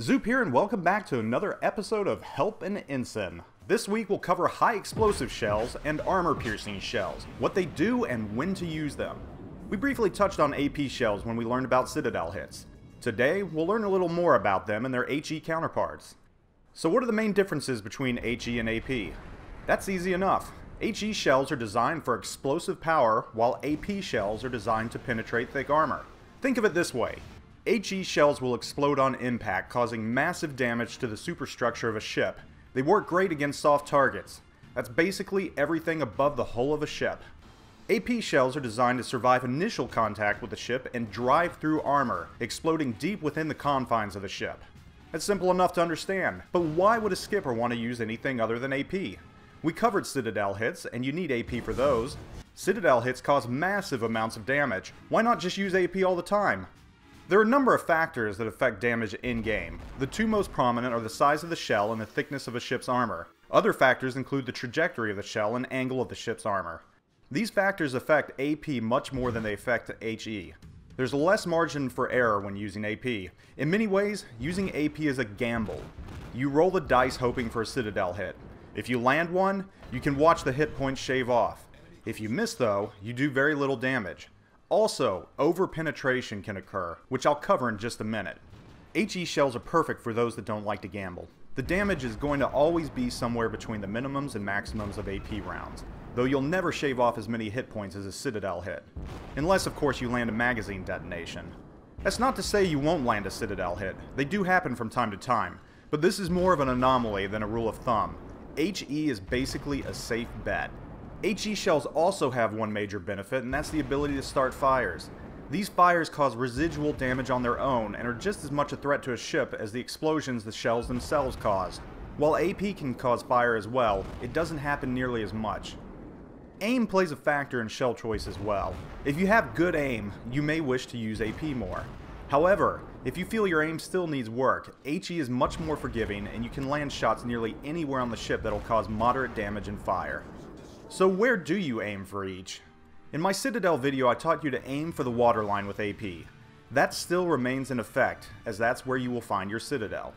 Zoup here and welcome back to another episode of Help an Ensign. This week we'll cover high explosive shells and armor piercing shells, what they do and when to use them. We briefly touched on AP shells when we learned about Citadel hits. Today we'll learn a little more about them and their HE counterparts. So what are the main differences between HE and AP? That's easy enough. HE shells are designed for explosive power while AP shells are designed to penetrate thick armor. Think of it this way. HE shells will explode on impact, causing massive damage to the superstructure of a ship. They work great against soft targets. That's basically everything above the hull of a ship. AP shells are designed to survive initial contact with the ship and drive through armor, exploding deep within the confines of the ship. That's simple enough to understand, but why would a skipper want to use anything other than AP? We covered Citadel hits, and you need AP for those. Citadel hits cause massive amounts of damage. Why not just use AP all the time? There are a number of factors that affect damage in-game. The two most prominent are the size of the shell and the thickness of a ship's armor. Other factors include the trajectory of the shell and angle of the ship's armor. These factors affect AP much more than they affect HE. There's less margin for error when using AP. In many ways, using AP is a gamble. You roll the dice hoping for a Citadel hit. If you land one, you can watch the hit points shave off. If you miss though, you do very little damage. Also, over-penetration can occur, which I'll cover in just a minute. HE shells are perfect for those that don't like to gamble. The damage is going to always be somewhere between the minimums and maximums of AP rounds, though you'll never shave off as many hit points as a Citadel hit. Unless, of course, you land a magazine detonation. That's not to say you won't land a Citadel hit, they do happen from time to time, but this is more of an anomaly than a rule of thumb. HE is basically a safe bet. HE shells also have one major benefit, and that's the ability to start fires. These fires cause residual damage on their own and are just as much a threat to a ship as the explosions the shells themselves cause. While AP can cause fire as well, it doesn't happen nearly as much. Aim plays a factor in shell choice as well. If you have good aim, you may wish to use AP more. However, if you feel your aim still needs work, HE is much more forgiving and you can land shots nearly anywhere on the ship that'll cause moderate damage and fire. So where do you aim for each? In my Citadel video I taught you to aim for the waterline with AP. That still remains in effect, as that's where you will find your Citadel.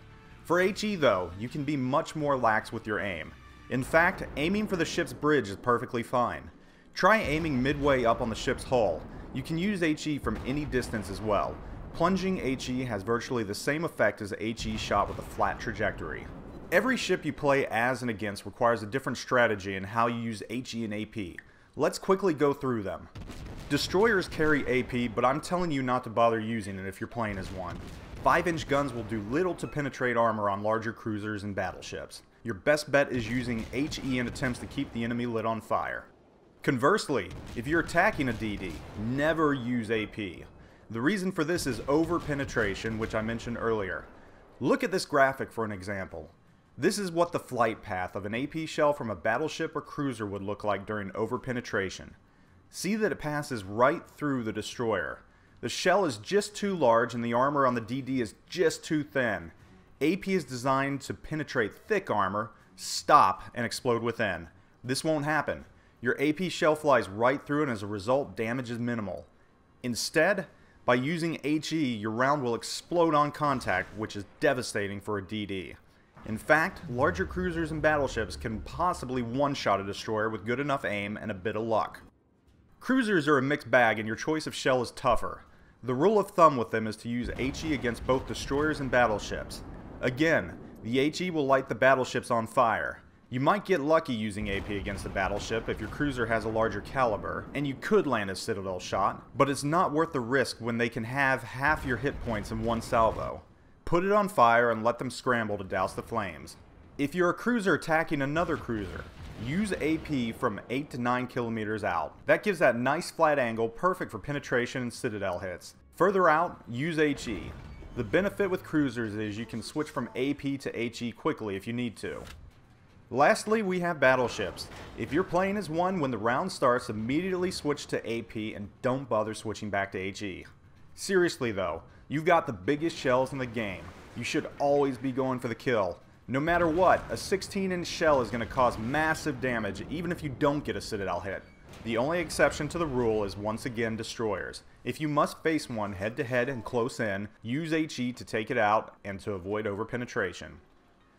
For HE though, you can be much more lax with your aim. In fact, aiming for the ship's bridge is perfectly fine. Try aiming midway up on the ship's hull. You can use HE from any distance as well. Plunging HE has virtually the same effect as HE shot with a flat trajectory. Every ship you play as and against requires a different strategy in how you use HE and AP. Let's quickly go through them. Destroyers carry AP, but I'm telling you not to bother using it if you're playing as one. 5-inch guns will do little to penetrate armor on larger cruisers and battleships. Your best bet is using HE in attempts to keep the enemy lit on fire. Conversely, if you're attacking a DD, never use AP. The reason for this is over penetration, which I mentioned earlier. Look at this graphic for an example. This is what the flight path of an AP shell from a battleship or cruiser would look like during overpenetration. See that it passes right through the destroyer. The shell is just too large and the armor on the DD is just too thin. AP is designed to penetrate thick armor, stop, and explode within. This won't happen. Your AP shell flies right through and as a result damage is minimal. Instead, by using HE, your round will explode on contact, which is devastating for a DD. In fact, larger cruisers and battleships can possibly one-shot a destroyer with good enough aim and a bit of luck. Cruisers are a mixed bag and your choice of shell is tougher. The rule of thumb with them is to use HE against both destroyers and battleships. Again, the HE will light the battleships on fire. You might get lucky using AP against a battleship if your cruiser has a larger caliber, and you could land a Citadel shot, but it's not worth the risk when they can have half your hit points in one salvo. Put it on fire and let them scramble to douse the flames. If you're a cruiser attacking another cruiser, use AP from 8 to 9 kilometers out. That gives that nice flat angle perfect for penetration and citadel hits. Further out, use HE. The benefit with cruisers is you can switch from AP to HE quickly if you need to. Lastly, we have battleships. If you're playing as one, when the round starts, immediately switch to AP and don't bother switching back to HE. Seriously though, You've got the biggest shells in the game. You should always be going for the kill. No matter what, a 16 inch shell is going to cause massive damage even if you don't get a Citadel hit. The only exception to the rule is once again destroyers. If you must face one head to head and close in, use HE to take it out and to avoid overpenetration.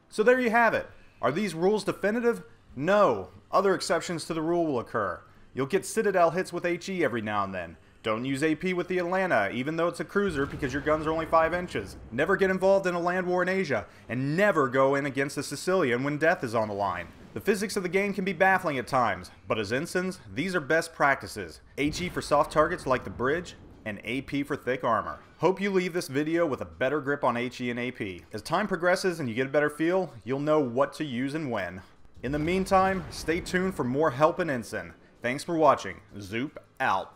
So there you have it. Are these rules definitive? No. Other exceptions to the rule will occur. You'll get Citadel hits with HE every now and then. Don't use AP with the Atlanta, even though it's a cruiser, because your guns are only 5 inches. Never get involved in a land war in Asia, and never go in against a Sicilian when death is on the line. The physics of the game can be baffling at times, but as ensigns, these are best practices. HE for soft targets like the bridge, and AP for thick armor. Hope you leave this video with a better grip on HE and AP. As time progresses and you get a better feel, you'll know what to use and when. In the meantime, stay tuned for more Help an Ensign. Thanks for watching. Zoup out.